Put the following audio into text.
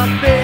papel.